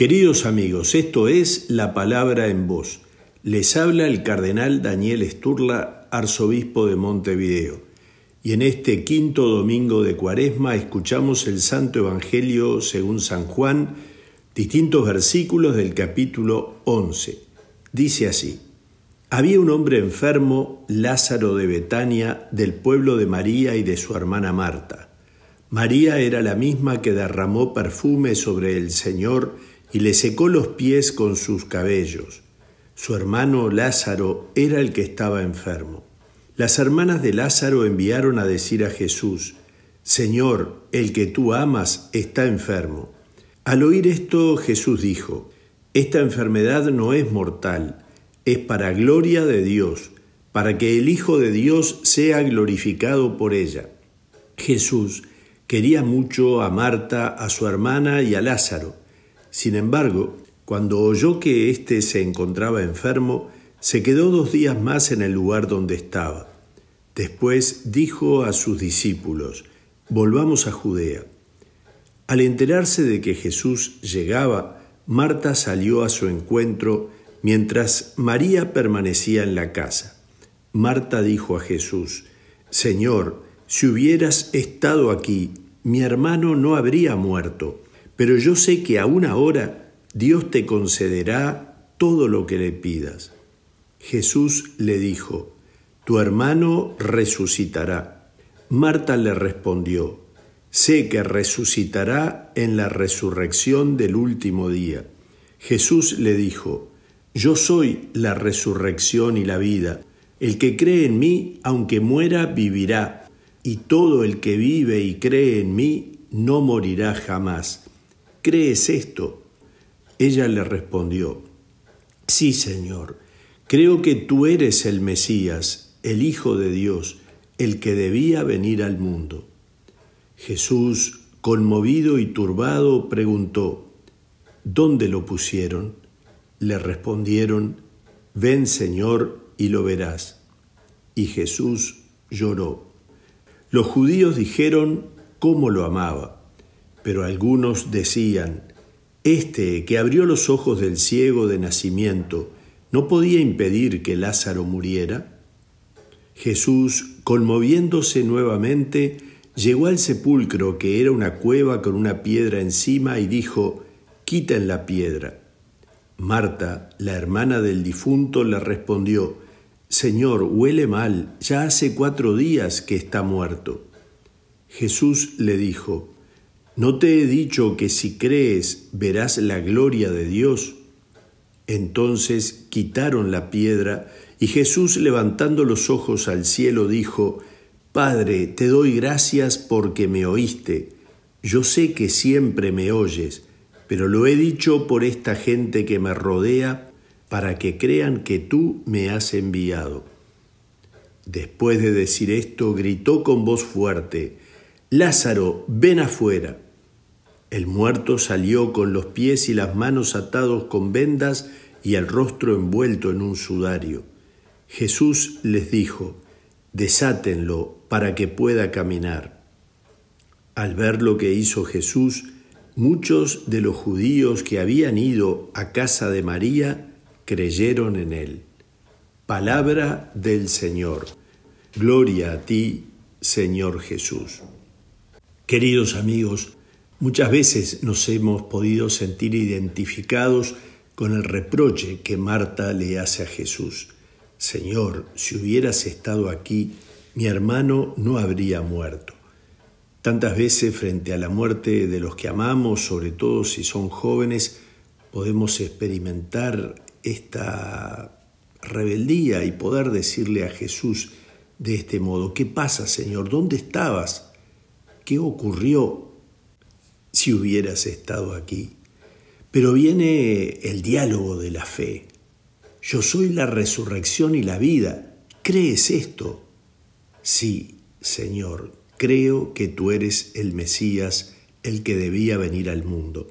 Queridos amigos, esto es la palabra en voz. Les habla el cardenal Daniel Sturla, arzobispo de Montevideo. Y en este quinto domingo de Cuaresma escuchamos el Santo Evangelio según San Juan, distintos versículos del capítulo 11. Dice así, Había un hombre enfermo, Lázaro de Betania, del pueblo de María y de su hermana Marta. María era la misma que derramó perfume sobre el Señor y le secó los pies con sus cabellos. Su hermano Lázaro era el que estaba enfermo. Las hermanas de Lázaro enviaron a decir a Jesús, Señor, el que tú amas está enfermo. Al oír esto Jesús dijo, Esta enfermedad no es mortal, es para gloria de Dios, para que el Hijo de Dios sea glorificado por ella. Jesús quería mucho a Marta, a su hermana y a Lázaro. Sin embargo, cuando oyó que éste se encontraba enfermo, se quedó dos días más en el lugar donde estaba. Después dijo a sus discípulos, Volvamos a Judea. Al enterarse de que Jesús llegaba, Marta salió a su encuentro mientras María permanecía en la casa. Marta dijo a Jesús, Señor, si hubieras estado aquí, mi hermano no habría muerto pero yo sé que aún ahora Dios te concederá todo lo que le pidas. Jesús le dijo, Tu hermano resucitará. Marta le respondió, Sé que resucitará en la resurrección del último día. Jesús le dijo, Yo soy la resurrección y la vida. El que cree en mí, aunque muera, vivirá, y todo el que vive y cree en mí, no morirá jamás. ¿Crees esto? Ella le respondió, Sí, Señor, creo que tú eres el Mesías, el Hijo de Dios, el que debía venir al mundo. Jesús, conmovido y turbado, preguntó, ¿Dónde lo pusieron? Le respondieron, Ven, Señor, y lo verás. Y Jesús lloró. Los judíos dijeron cómo lo amaba. Pero algunos decían, Este que abrió los ojos del ciego de nacimiento, ¿no podía impedir que Lázaro muriera? Jesús, conmoviéndose nuevamente, llegó al sepulcro, que era una cueva con una piedra encima, y dijo, Quiten la piedra. Marta, la hermana del difunto, le respondió, Señor, huele mal, ya hace cuatro días que está muerto. Jesús le dijo, ¿No te he dicho que si crees verás la gloria de Dios? Entonces quitaron la piedra y Jesús levantando los ojos al cielo dijo, Padre, te doy gracias porque me oíste. Yo sé que siempre me oyes, pero lo he dicho por esta gente que me rodea, para que crean que tú me has enviado. Después de decir esto, gritó con voz fuerte, Lázaro, ven afuera. El muerto salió con los pies y las manos atados con vendas y el rostro envuelto en un sudario. Jesús les dijo, desátenlo para que pueda caminar. Al ver lo que hizo Jesús, muchos de los judíos que habían ido a casa de María creyeron en él. Palabra del Señor. Gloria a ti, Señor Jesús. Queridos amigos, Muchas veces nos hemos podido sentir identificados con el reproche que Marta le hace a Jesús. Señor, si hubieras estado aquí, mi hermano no habría muerto. Tantas veces frente a la muerte de los que amamos, sobre todo si son jóvenes, podemos experimentar esta rebeldía y poder decirle a Jesús de este modo, ¿qué pasa, Señor? ¿Dónde estabas? ¿Qué ocurrió? Si hubieras estado aquí. Pero viene el diálogo de la fe. Yo soy la resurrección y la vida. ¿Crees esto? Sí, Señor, creo que tú eres el Mesías, el que debía venir al mundo.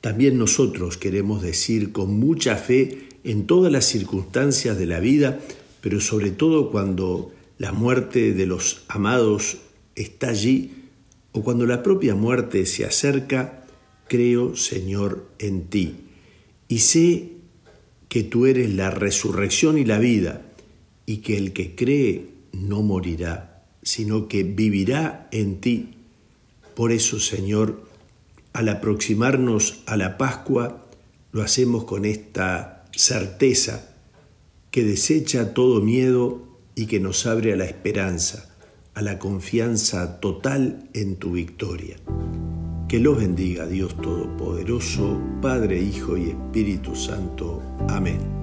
También nosotros queremos decir con mucha fe en todas las circunstancias de la vida, pero sobre todo cuando la muerte de los amados está allí, o cuando la propia muerte se acerca, creo, Señor, en ti. y sé que tú eres la resurrección y la vida, y que el que cree no morirá, sino que vivirá en ti. Por eso, Señor, al aproximarnos a la Pascua, lo hacemos con esta certeza que desecha todo miedo y que nos abre a la esperanza, a la confianza total en tu victoria. Que los bendiga Dios Todopoderoso, Padre, Hijo y Espíritu Santo. Amén.